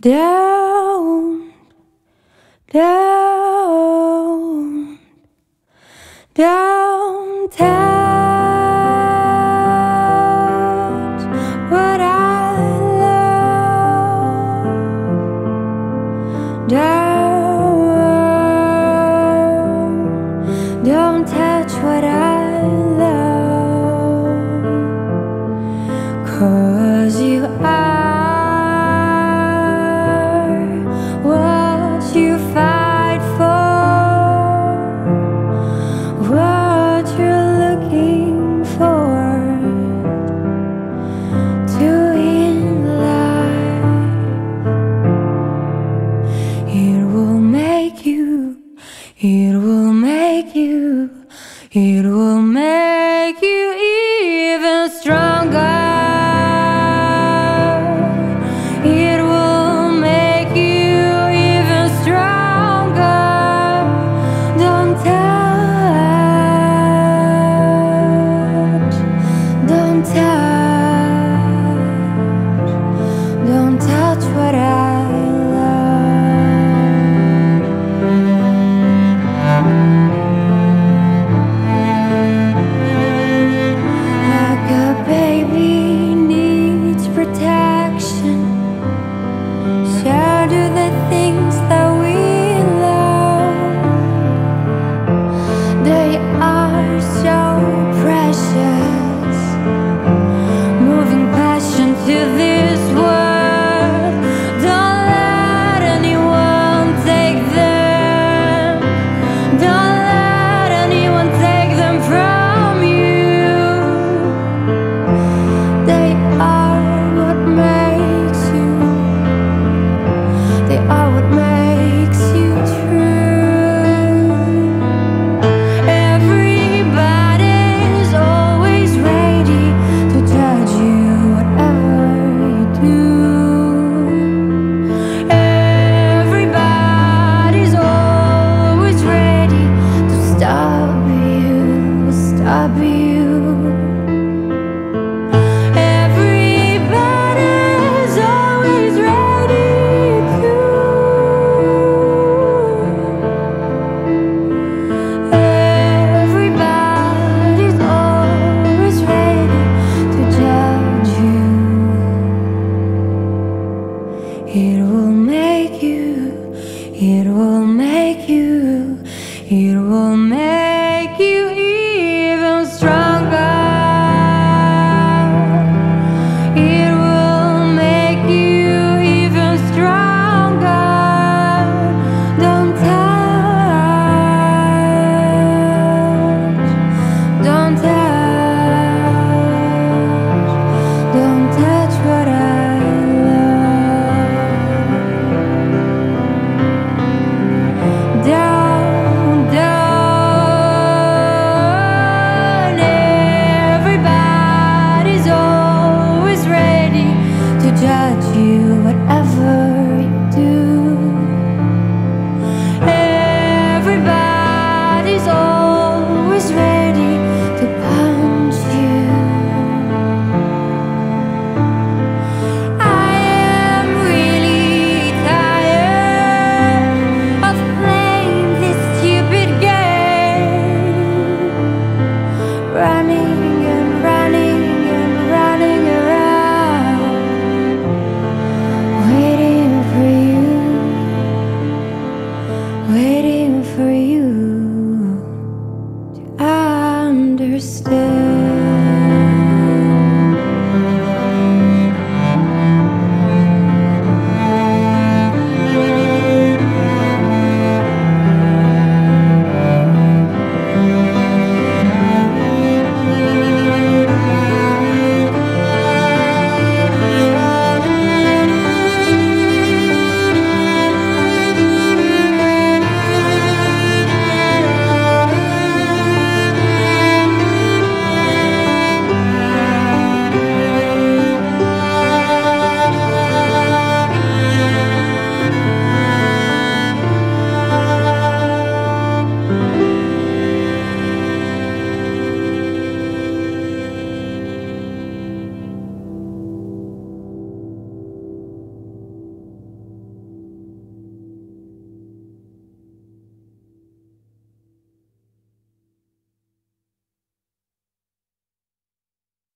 down, down, down. It will make you, it will make running and running and running around, waiting for you. Waiting